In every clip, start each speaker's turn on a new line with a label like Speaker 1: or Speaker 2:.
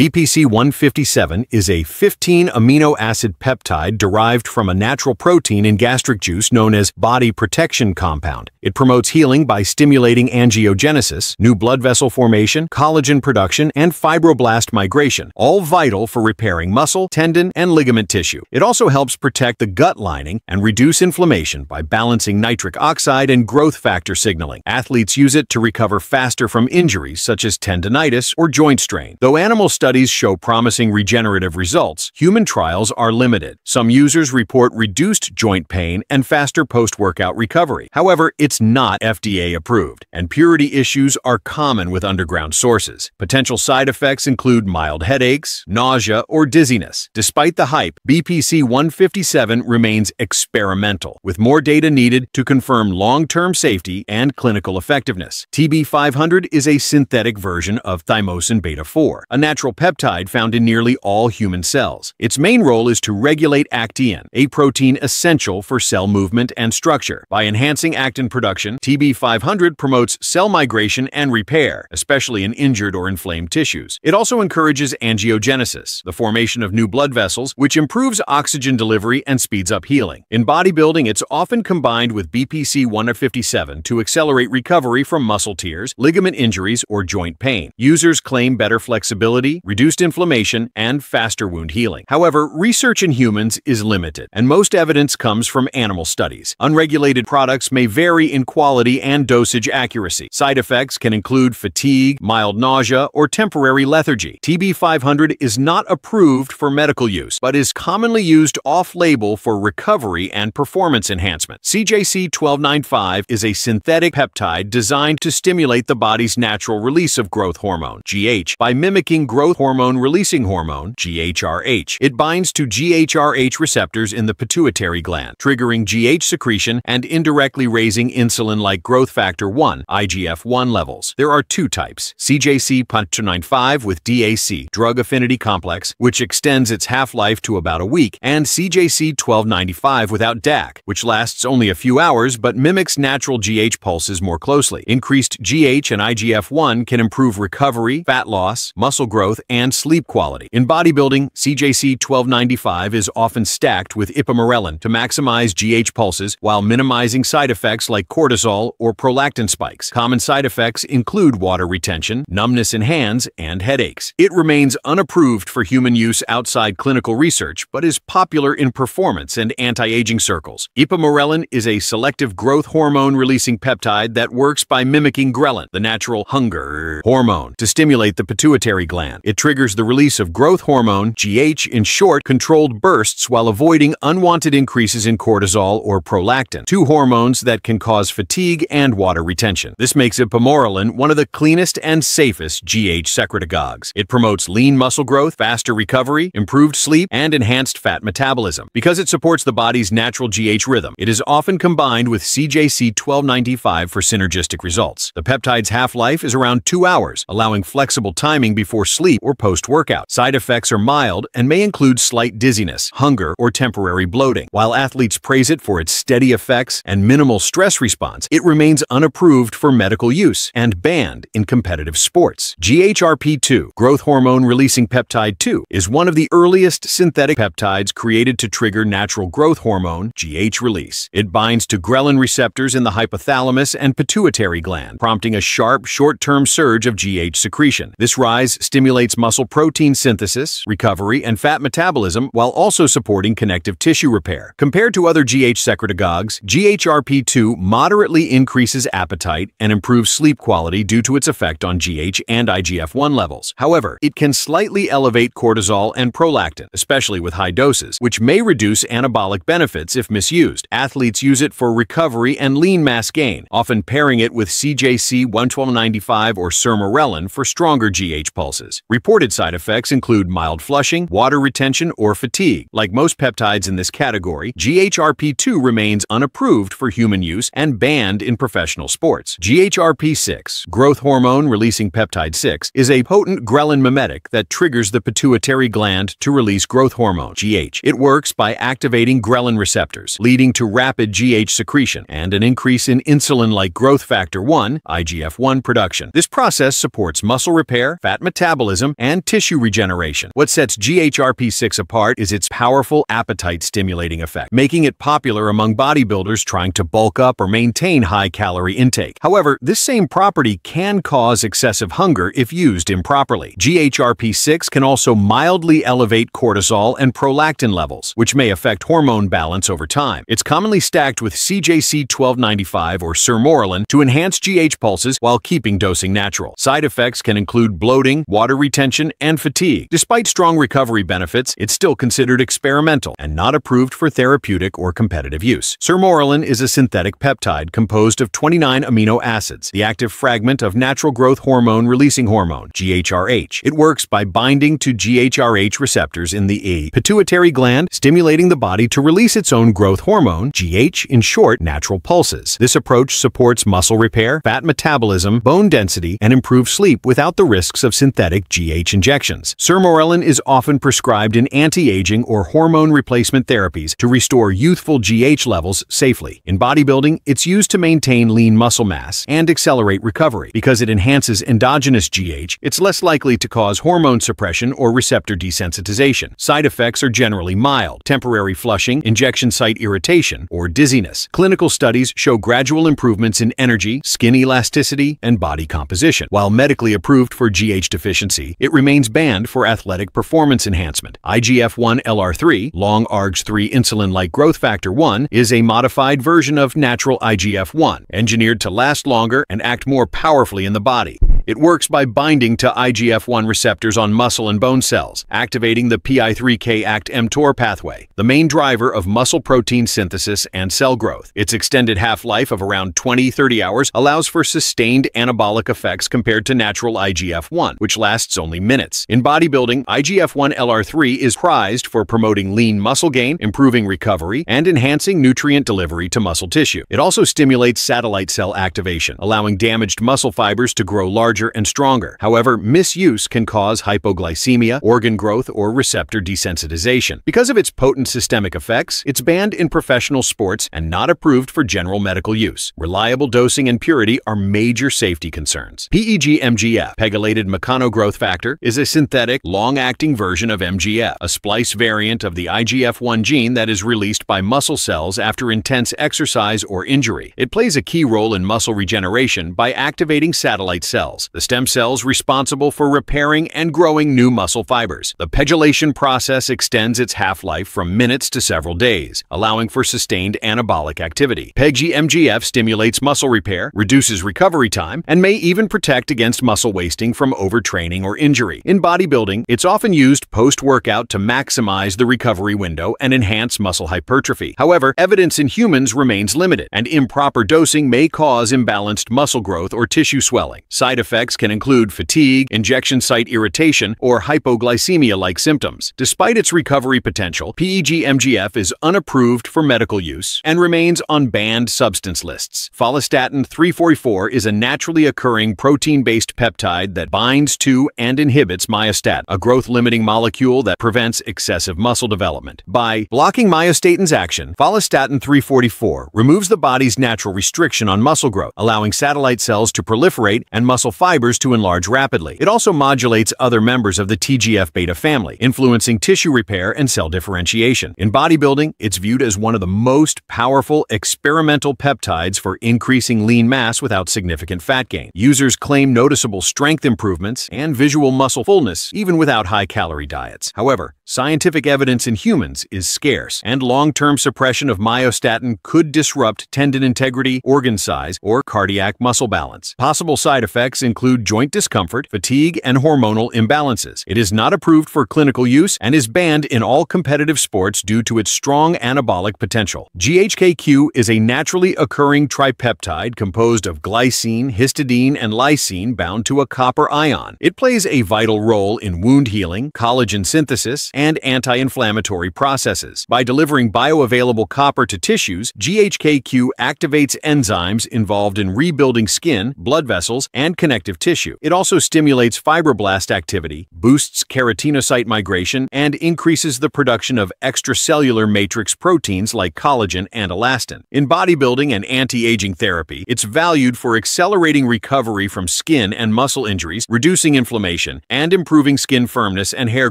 Speaker 1: BPC 157 is a 15 amino acid peptide derived from a natural protein in gastric juice known as body protection compound. It promotes healing by stimulating angiogenesis, new blood vessel formation, collagen production, and fibroblast migration, all vital for repairing muscle, tendon, and ligament tissue. It also helps protect the gut lining and reduce inflammation by balancing nitric oxide and growth factor signaling. Athletes use it to recover faster from injuries such as tendonitis or joint strain. Though animal studies show promising regenerative results, human trials are limited. Some users report reduced joint pain and faster post-workout recovery. However, it's not FDA approved, and purity issues are common with underground sources. Potential side effects include mild headaches, nausea, or dizziness. Despite the hype, BPC 157 remains experimental, with more data needed to confirm long-term safety and clinical effectiveness. TB500 is a synthetic version of thymosin beta-4, a natural peptide found in nearly all human cells. Its main role is to regulate actin, a protein essential for cell movement and structure. By enhancing actin production, TB500 promotes cell migration and repair, especially in injured or inflamed tissues. It also encourages angiogenesis, the formation of new blood vessels, which improves oxygen delivery and speeds up healing. In bodybuilding, it's often combined with BPC 157 to accelerate recovery from muscle tears, ligament injuries, or joint pain. Users claim better flexibility, reduced inflammation, and faster wound healing. However, research in humans is limited, and most evidence comes from animal studies. Unregulated products may vary in quality and dosage accuracy. Side effects can include fatigue, mild nausea, or temporary lethargy. TB500 is not approved for medical use, but is commonly used off-label for recovery and performance enhancement. CJC 1295 is a synthetic peptide designed to stimulate the body's natural release of growth hormone, GH, by mimicking growth growth hormone releasing hormone, GHRH. It binds to GHRH receptors in the pituitary gland, triggering GH secretion and indirectly raising insulin-like growth factor 1, IGF-1 levels. There are two types, CJC 295 with DAC, drug affinity complex, which extends its half-life to about a week, and CJC 1295 without DAC, which lasts only a few hours but mimics natural GH pulses more closely. Increased GH and IGF-1 can improve recovery, fat loss, muscle growth, and sleep quality. In bodybuilding, CJC 1295 is often stacked with ipamorelin to maximize GH pulses while minimizing side effects like cortisol or prolactin spikes. Common side effects include water retention, numbness in hands, and headaches. It remains unapproved for human use outside clinical research, but is popular in performance and anti-aging circles. Ipamorelin is a selective growth hormone-releasing peptide that works by mimicking ghrelin, the natural hunger hormone, to stimulate the pituitary gland. It triggers the release of growth hormone, GH, in short, controlled bursts while avoiding unwanted increases in cortisol or prolactin, two hormones that can cause fatigue and water retention. This makes ipamorelin one of the cleanest and safest GH secretagogues. It promotes lean muscle growth, faster recovery, improved sleep, and enhanced fat metabolism. Because it supports the body's natural GH rhythm, it is often combined with CJC 1295 for synergistic results. The peptide's half-life is around two hours, allowing flexible timing before sleep or post-workout. Side effects are mild and may include slight dizziness, hunger, or temporary bloating. While athletes praise it for its steady effects and minimal stress response, it remains unapproved for medical use and banned in competitive sports. GHRP2, growth hormone releasing peptide 2, is one of the earliest synthetic peptides created to trigger natural growth hormone, GH release. It binds to ghrelin receptors in the hypothalamus and pituitary gland, prompting a sharp, short-term surge of GH secretion. This rise stimulates muscle protein synthesis, recovery, and fat metabolism while also supporting connective tissue repair. Compared to other GH secretagogues, GHRP2 moderately increases appetite and improves sleep quality due to its effect on GH and IGF-1 levels. However, it can slightly elevate cortisol and prolactin, especially with high doses, which may reduce anabolic benefits if misused. Athletes use it for recovery and lean mass gain, often pairing it with CJC 11295 or sermorelin for stronger GH pulses. Reported side effects include mild flushing, water retention, or fatigue. Like most peptides in this category, GHRP2 remains unapproved for human use and banned in professional sports. GHRP6, growth hormone releasing peptide 6, is a potent ghrelin mimetic that triggers the pituitary gland to release growth hormone, GH. It works by activating ghrelin receptors, leading to rapid GH secretion and an increase in insulin-like growth factor 1, IGF-1 production. This process supports muscle repair, fat metabolism, metabolism and tissue regeneration. What sets GHRP6 apart is its powerful appetite-stimulating effect, making it popular among bodybuilders trying to bulk up or maintain high-calorie intake. However, this same property can cause excessive hunger if used improperly. GHRP6 can also mildly elevate cortisol and prolactin levels, which may affect hormone balance over time. It's commonly stacked with CJC 1295 or sermorelin to enhance GH pulses while keeping dosing natural. Side effects can include bloating, water retention, and fatigue. Despite strong recovery benefits, it's still considered experimental and not approved for therapeutic or competitive use. Sermorelin is a synthetic peptide composed of 29 amino acids, the active fragment of natural growth hormone releasing hormone, GHRH. It works by binding to GHRH receptors in the E pituitary gland, stimulating the body to release its own growth hormone, GH, in short, natural pulses. This approach supports muscle repair, fat metabolism, bone density, and improved sleep without the risks of synthetic GH injections. Sermorelin is often prescribed in anti-aging or hormone replacement therapies to restore youthful GH levels safely. In bodybuilding, it's used to maintain lean muscle mass and accelerate recovery. Because it enhances endogenous GH, it's less likely to cause hormone suppression or receptor desensitization. Side effects are generally mild, temporary flushing, injection site irritation, or dizziness. Clinical studies show gradual improvements in energy, skin elasticity, and body composition. While medically approved for GH deficiency, it remains banned for athletic performance enhancement. IGF-1 LR3, long ARGS-3 insulin-like growth factor 1, is a modified version of natural IGF-1, engineered to last longer and act more powerfully in the body. It works by binding to IGF-1 receptors on muscle and bone cells, activating the PI3K-Akt-mTOR pathway, the main driver of muscle protein synthesis and cell growth. Its extended half-life of around 20-30 hours allows for sustained anabolic effects compared to natural IGF-1, which lasts only minutes. In bodybuilding, IGF-1 LR3 is prized for promoting lean muscle gain, improving recovery, and enhancing nutrient delivery to muscle tissue. It also stimulates satellite cell activation, allowing damaged muscle fibers to grow larger and stronger. However, misuse can cause hypoglycemia, organ growth, or receptor desensitization. Because of its potent systemic effects, it's banned in professional sports and not approved for general medical use. Reliable dosing and purity are major safety concerns. PEG-MGF, pegylated mechanogrowth factor, is a synthetic, long-acting version of MGF, a splice variant of the IGF-1 gene that is released by muscle cells after intense exercise or injury. It plays a key role in muscle regeneration by activating satellite cells the stem cells responsible for repairing and growing new muscle fibers. The pegylation process extends its half-life from minutes to several days, allowing for sustained anabolic activity. PEG-MGF stimulates muscle repair, reduces recovery time, and may even protect against muscle wasting from overtraining or injury. In bodybuilding, it's often used post-workout to maximize the recovery window and enhance muscle hypertrophy. However, evidence in humans remains limited, and improper dosing may cause imbalanced muscle growth or tissue swelling. Side effects can include fatigue, injection site irritation, or hypoglycemia-like symptoms. Despite its recovery potential, PEG-MGF is unapproved for medical use and remains on banned substance lists. Follistatin 344 is a naturally occurring protein-based peptide that binds to and inhibits myostatin, a growth-limiting molecule that prevents excessive muscle development. By blocking myostatin's action, follistatin 344 removes the body's natural restriction on muscle growth, allowing satellite cells to proliferate and muscle fibers to enlarge rapidly. It also modulates other members of the TGF-beta family, influencing tissue repair and cell differentiation. In bodybuilding, it's viewed as one of the most powerful experimental peptides for increasing lean mass without significant fat gain. Users claim noticeable strength improvements and visual muscle fullness, even without high-calorie diets. However, scientific evidence in humans is scarce, and long-term suppression of myostatin could disrupt tendon integrity, organ size, or cardiac muscle balance. Possible side effects include joint discomfort, fatigue, and hormonal imbalances. It is not approved for clinical use and is banned in all competitive sports due to its strong anabolic potential. GHK-Cu is a naturally occurring tripeptide composed of glycine, histidine, and lysine bound to a copper ion. It plays a vital role in wound healing, collagen synthesis, and anti-inflammatory processes. By delivering bioavailable copper to tissues, GHK-Cu activates enzymes involved in rebuilding skin, blood vessels, and connective tissue. It also stimulates fibroblast activity, boosts keratinocyte migration, and increases the production of extracellular matrix proteins like collagen and elastin. In bodybuilding and anti-aging therapy, it's valued for accelerating recovery from skin and muscle injuries, reducing inflammation, and improving skin firmness and hair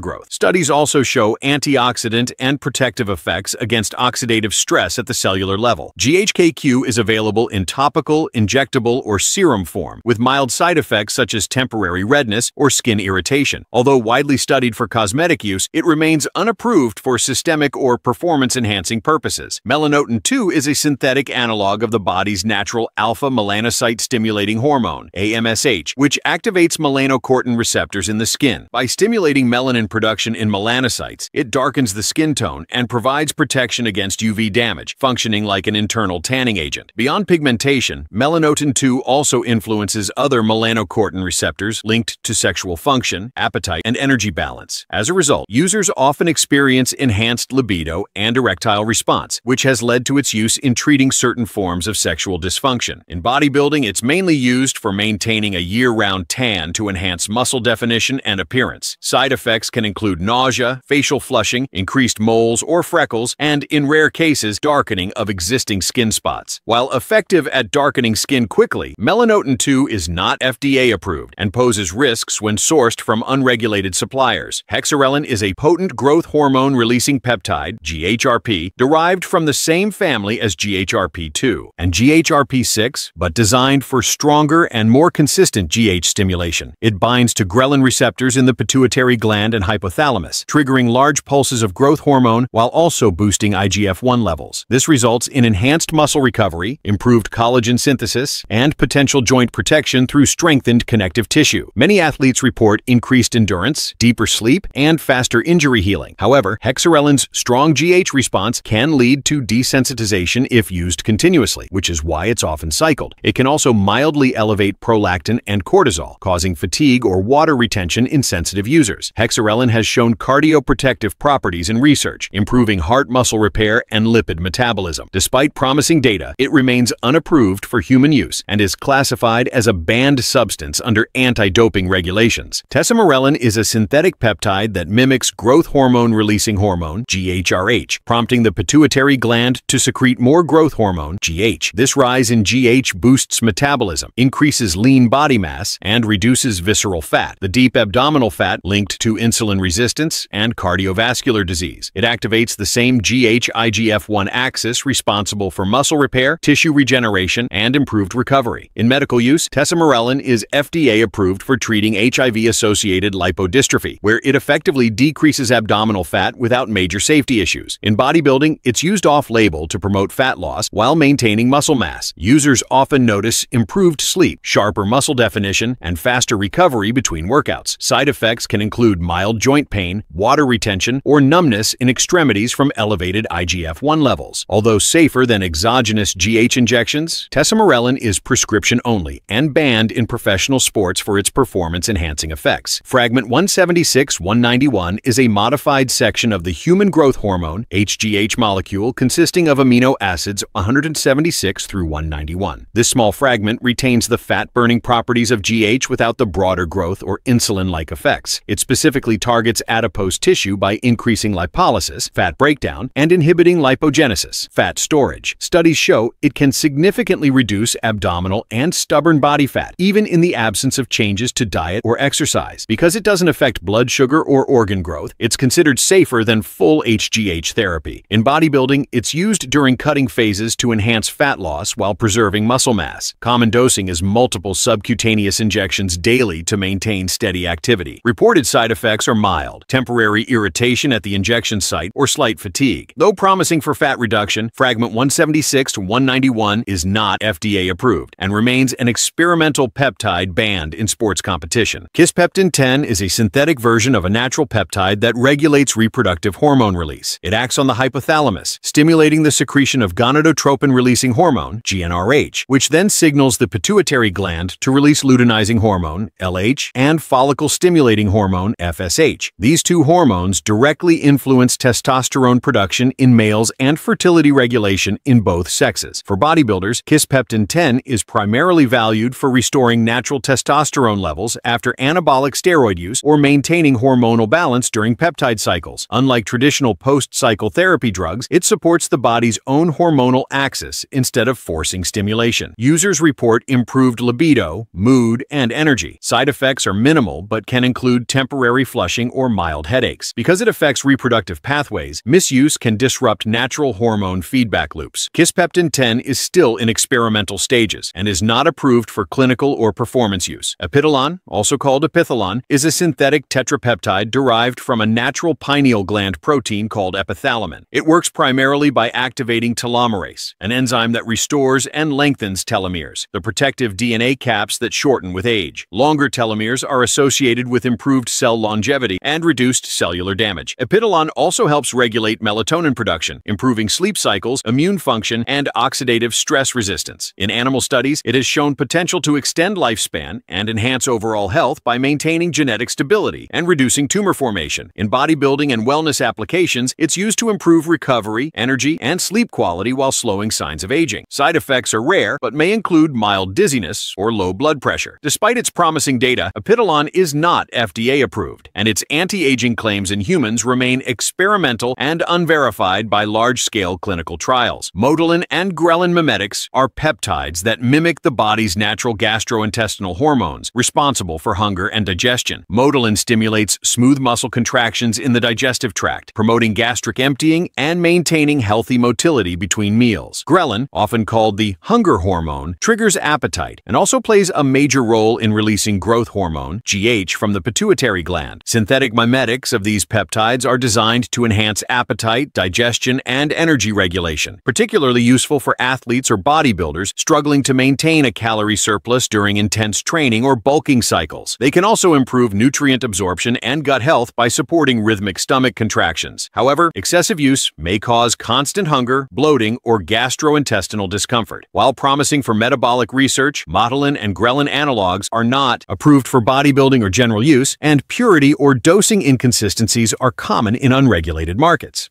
Speaker 1: growth. Studies also show antioxidant and protective effects against oxidative stress at the cellular level. GHK-Cu is available in topical, injectable, or serum form, with mild side effects such as temporary redness or skin irritation. Although widely studied for cosmetic use, it remains unapproved for systemic or performance-enhancing purposes. Melanotan 2 is a synthetic analog of the body's natural alpha melanocyte-stimulating hormone, AMSH, which activates melanocortin receptors in the skin. By stimulating melanin production in melanocytes, it darkens the skin tone and provides protection against UV damage, functioning like an internal tanning agent. Beyond pigmentation, melanotan 2 also influences other melanocortin receptors linked to sexual function, appetite, and energy balance. As a result, users often experience enhanced libido and erectile response, which has led to its use in treating certain forms of sexual dysfunction. In bodybuilding, it's mainly used for maintaining a year-round tan to enhance muscle definition and appearance. Side effects can include nausea, facial flushing, increased moles or freckles, and, in rare cases, darkening of existing skin spots. While effective at darkening skin quickly, melanotan 2 is not FDA approved and poses risks when sourced from unregulated suppliers. Hexarelin is a potent growth hormone releasing peptide, GHRP, derived from the same family as GHRP2 and GHRP6, but designed for stronger and more consistent GH stimulation. It binds to ghrelin receptors in the pituitary gland and hypothalamus, triggering large pulses of growth hormone while also boosting IGF-1 levels. This results in enhanced muscle recovery, improved collagen synthesis, and potential joint protection through strengthened connective tissue. Many athletes report increased endurance, deeper sleep, and faster injury healing. However, hexarelin's strong GH response can lead to desensitization if used continuously, which is why it's often cycled. It can also mildly elevate prolactin and cortisol, causing fatigue or water retention in sensitive users. Hexarelin has shown cardioprotective properties in research, improving heart muscle repair and lipid metabolism. Despite promising data, it remains unapproved for human use and is classified as a banned substance under anti-doping regulations. Tesamorelin is a synthetic peptide that mimics growth hormone-releasing hormone, GHRH, prompting the pituitary gland to secrete more growth hormone, GH. This rise in GH boosts metabolism, increases lean body mass, and reduces visceral fat, the deep abdominal fat linked to insulin resistance and cardiovascular disease. It activates the same GH-IGF-1 axis responsible for muscle repair, tissue regeneration, and improved recovery. In medical use, tesamorelin is FDA approved for treating HIV-associated lipodystrophy, where it effectively decreases abdominal fat without major safety issues. In bodybuilding, it's used off-label to promote fat loss while maintaining muscle mass. Users often notice improved sleep, sharper muscle definition, and faster recovery between workouts. Side effects can include mild joint pain, water retention, or numbness in extremities from elevated IGF-1 levels. Although safer than exogenous GH injections, tesamorelin is prescription only and banned in professional sports for its performance-enhancing effects. Fragment 176-191 is a modified section of the human growth hormone, HGH molecule consisting of amino acids 176 through 191. This small fragment retains the fat-burning properties of GH without the broader growth or insulin-like effects. It specifically targets adipose tissue by increasing lipolysis, fat breakdown, and inhibiting lipogenesis, fat storage. Studies show it can significantly reduce abdominal and stubborn body fat, even in the absence of changes to diet or exercise. Because it doesn't affect blood sugar or organ growth, it's considered safer than full HGH therapy. In bodybuilding, it's used during cutting phases to enhance fat loss while preserving muscle mass. Common dosing is multiple subcutaneous injections daily to maintain steady activity. Reported side effects are mild, temporary irritation at the injection site, or slight fatigue. Though promising for fat reduction, fragment 176 to 191 is not FDA approved and remains an experimental peptide banned in sports competition. Kisspeptin 10 is a synthetic version of a natural peptide that regulates reproductive hormone release. It acts on the hypothalamus, stimulating the secretion of gonadotropin-releasing hormone, GnRH, which then signals the pituitary gland to release luteinizing hormone, LH, and follicle-stimulating hormone, FSH. These two hormones directly influence testosterone production in males and fertility regulation in both sexes. For bodybuilders, Kisspeptin 10 is primarily valued for restoring natural testosterone levels after anabolic steroid use or maintaining hormonal balance during peptide cycles. Unlike traditional post-cycle therapy drugs, it supports the body's own hormonal axis instead of forcing stimulation. Users report improved libido, mood, and energy. Side effects are minimal but can include temporary flushing or mild headaches. Because it affects reproductive pathways, misuse can disrupt natural hormone feedback loops. Kisspeptin 10 is still in experimental stages and is not approved for clinical or performance use. Epitalon, also called epithalon, is a synthetic tetrapeptide derived from a natural pineal gland protein called epithalamin. It works primarily by activating telomerase, an enzyme that restores and lengthens telomeres, the protective DNA caps that shorten with age. Longer telomeres are associated with improved cell longevity and reduced cellular damage. Epitalon also helps regulate melatonin production, improving sleep cycles, immune function, and oxidative stress resistance. In animal studies, it has shown potential to extend lifespan and enhance overall health by maintaining genetic stability and reducing tumor formation. In bodybuilding and wellness applications, it's used to improve recovery, energy, and sleep quality while slowing signs of aging. Side effects are rare, but may include mild dizziness or low blood pressure. Despite its promising data, Epitalon is not FDA approved, and its anti-aging claims in humans remain experimental and unverified by large-scale clinical trials. Motilin and Ghrelin mimetics are peptides that mimic the body's natural gastrointestinal hormones responsible for hunger and digestion. Motilin stimulates smooth muscle contractions in the digestive tract, promoting gastric emptying and maintaining healthy motility between meals. Ghrelin, often called the hunger hormone, triggers appetite and also plays a major role in releasing growth hormone, GH, from the pituitary gland. Synthetic mimetics of these peptides are designed to enhance appetite, digestion, and energy regulation, particularly useful for athletes or bodybuilders struggling to maintain a calorie surplus during intense training or bulking cycles. They can also improve nutrient absorption and gut health by supporting rhythmic stomach contractions. However, excessive use may cause constant hunger, bloating, or gastrointestinal discomfort. While promising for metabolic research, Motilin and Ghrelin analogs are not approved for bodybuilding or general use, and purity or dosing inconsistencies are common in unregulated markets.